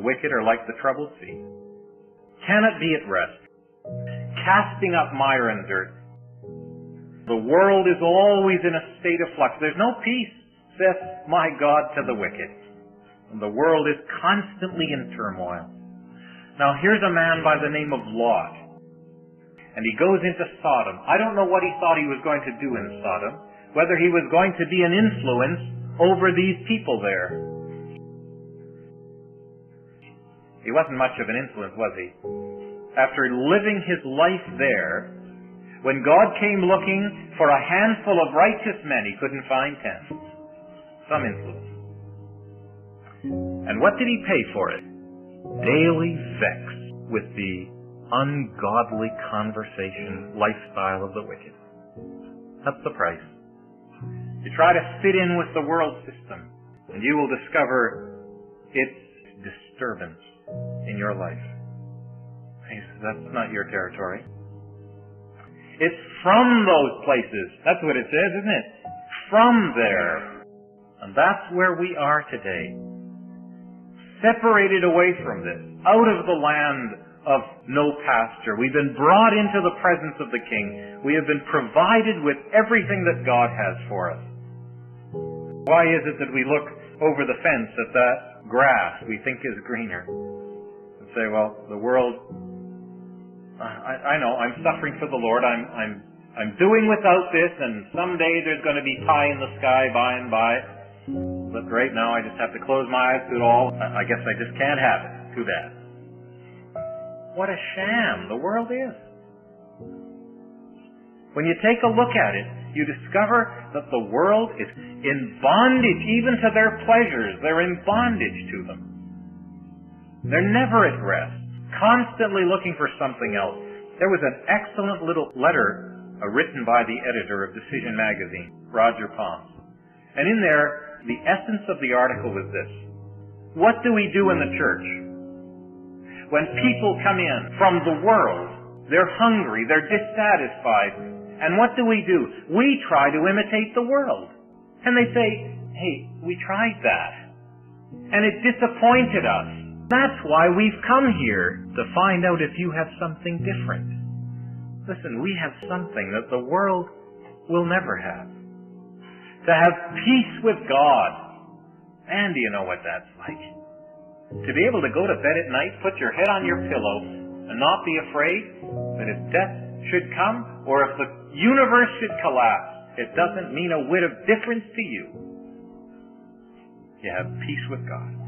wicked are like the troubled sea. Cannot be at rest. Casting up mire and dirt. The world is always in a state of flux. There's no peace, saith my God to the wicked. And the world is constantly in turmoil. Now here's a man by the name of Lot. And he goes into Sodom. I don't know what he thought he was going to do in Sodom. Whether he was going to be an influence over these people there. He wasn't much of an influence, was he? After living his life there, when God came looking for a handful of righteous men, he couldn't find ten. Some influence. And what did he pay for it? Daily vex with the ungodly conversation lifestyle of the wicked. That's the price. You try to fit in with the world system, and you will discover its disturbance in your life. he says, That's not your territory. It's from those places. That's what it says, isn't it? From there. And that's where we are today. Separated away from this, out of the land of no pasture. We've been brought into the presence of the King. We have been provided with everything that God has for us. Why is it that we look over the fence at that grass we think is greener say, well, the world, I, I know, I'm suffering for the Lord. I'm, I'm, I'm doing without this, and someday there's going to be pie in the sky by and by. But right now, I just have to close my eyes to it all. I guess I just can't have it. Too bad. What a sham the world is. When you take a look at it, you discover that the world is in bondage even to their pleasures. They're in bondage to them. They're never at rest, constantly looking for something else. There was an excellent little letter uh, written by the editor of Decision Magazine, Roger Palms. And in there, the essence of the article was this. What do we do in the church? When people come in from the world, they're hungry, they're dissatisfied, and what do we do? We try to imitate the world. And they say, hey, we tried that. And it disappointed us. That's why we've come here, to find out if you have something different. Listen, we have something that the world will never have. To have peace with God. And do you know what that's like? To be able to go to bed at night, put your head on your pillow, and not be afraid that if death should come, or if the universe should collapse, it doesn't mean a whit of difference to you. You have peace with God.